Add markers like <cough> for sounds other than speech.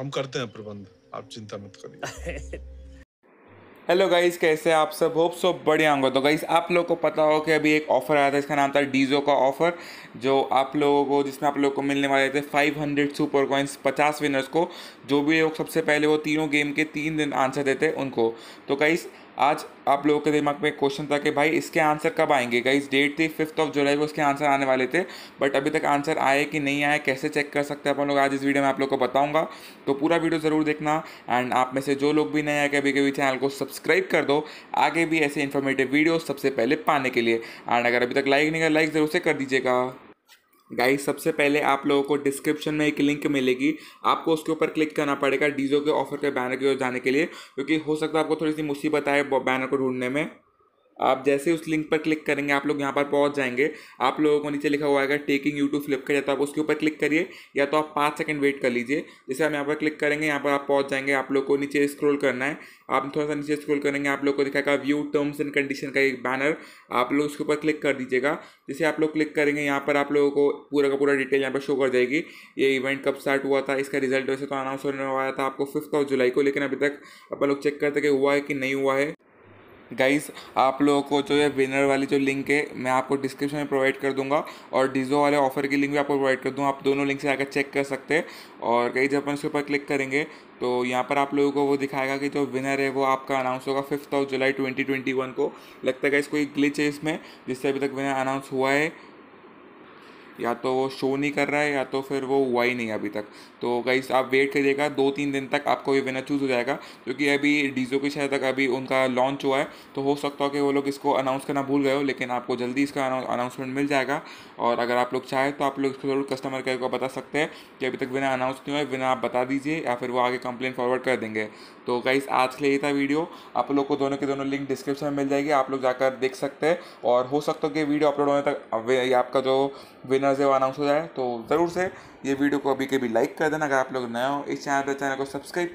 हम करते हैं प्रबंध, आप चिंता मत करिए। <laughs> हेलो गाइस कैसे आप सब? होप सो बढ़िया होंगे। तो गाइस आप लोगों को पता हो कि अभी एक ऑफ़र आया था, इसका नाम था डीजो का ऑफ़र जो आप लोगों को, जिसमें आप लोगों को मिलने वाले थे 500 सुपर कॉइन्स 50 विनर्स को, जो भी लोग सबसे पहले वो तीनों गेम के तीन दिन आंसर देते, उनको। तो गाइस आज आप लोगों के दिमाग में क्वेश्चन था कि भाई इसके आंसर कब आएँगे? गाइस डेट थी फिफ्थ ऑफ़ जुलाई को इसके आंसर आने वाले थे बट अभी तक आंसर आए कि नहीं आए, कैसे चेक कर सकते हैं अपन लोग? आज इस वीडियो में आप लोग को बताऊँगा। तो पूरा वीडियो ज़रूर देखना एंड आप में से जो लोग भी नए आए कभी कभी चैनल को सब्सक्राइब कर दो, आगे भी ऐसे इन्फॉर्मेटिव वीडियो सबसे पहले पाने के लिए। एंड अगर अभी तक लाइक नहीं कर लाइक ज़रूर से कर दीजिएगा। गाइस सबसे पहले आप लोगों को डिस्क्रिप्शन में एक लिंक मिलेगी। आपको उसके ऊपर क्लिक करना पड़ेगा डीजो के ऑफ़र के बैनर की ओर जाने के लिए, क्योंकि हो सकता है आपको थोड़ी सी मुसीबत आए बैनर को ढूँढने में। आप जैसे उस लिंक पर क्लिक करेंगे, आप लोग यहाँ पर पहुँच जाएँगे। आप लोगों को नीचे लिखा हुआ है टेकिंग यू टू फ्लिपकार्ट या तो आप उसके ऊपर क्लिक करिए, या तो आप पाँच सेकंड वेट कर लीजिए। जैसे हम यहाँ पर क्लिक करेंगे, यहाँ पर आप पहुँच जाएँगे। आप लोग को नीचे स्क्रॉल करना है। आप थोड़ा सा नीचे स्क्रॉल करेंगे, आप लोग को दिखाएगा व्यू टर्म्स एंड कंडीशन का एक बैनर आप लोग उसके ऊपर क्लिक कर दीजिएगा। जैसे आप लोग क्लिक करेंगे, यहाँ पर आप लोगों को पूरा का पूरा डिटेल यहाँ पर शो कर जाएगी। ये इवेंट कब स्टार्ट हुआ था, इसका रिज़ल्ट वैसे तो अनाउंस होने वाला था आपको फिफ्थ ऑफ़ जुलाई को, लेकिन अभी तक अपन लोग चेक करते कि हुआ है कि नहीं हुआ है। गाइस आप लोगों को जो है विनर वाली जो लिंक है, मैं आपको डिस्क्रिप्शन में प्रोवाइड कर दूँगा और डिजो वाले ऑफ़र की लिंक भी आपको प्रोवाइड कर दूँगा आप दोनों लिंक से आकर चेक कर सकते हैं। और कई जब अपन उसके ऊपर क्लिक करेंगे तो यहाँ पर आप लोगों को वो दिखाएगा कि जो विनर है, वो आपका अनाउंस होगा फिफ्थ ऑफ़ जुलाई ट्वेंटी ट्वेंटी वन को। लगता है गाइस कोई ग्लिच है इसमें, जिससे अभी तक विनर अनाउंस हुआ है। या तो वो शो नहीं कर रहा है, या तो फिर वो हुआ ही नहीं अभी तक। तो गाइस आप वेट करिएगा दो तीन दिन तक आपको ये विनर चूज़ हो जाएगा, क्योंकि अभी डीजो की शायद तक अभी उनका लॉन्च हुआ है। तो हो सकता हो कि वो लोग इसको अनाउंस करना भूल गए हो, लेकिन आपको जल्दी इसका अनाउंसमेंट मिल जाएगा। और अगर आप लोग चाहें तो आप लोग इसको ज़रूर कस्टमर केयर को बता सकते हैं कि अभी तक विनर अनाउंस हुआ है विनर आप बता दीजिए, या फिर वो आगे कंप्लेन फॉरवर्ड कर देंगे। तो गाइस आज के लिए था वीडियो आप लोग को दोनों के दोनों लिंक डिस्क्रिप्शन में मिल जाएगी, आप लोग जाकर देख सकते हैं। और हो सकता है कि वीडियो अपलोड होने तक आपका जो विनर्स है वो अनाउंस हो जाए तो ज़रूर से ये वीडियो को अभी कभी लाइक कर देना। अगर आप लोग नए हो, इस चैनल पर चैनल को सब्सक्राइब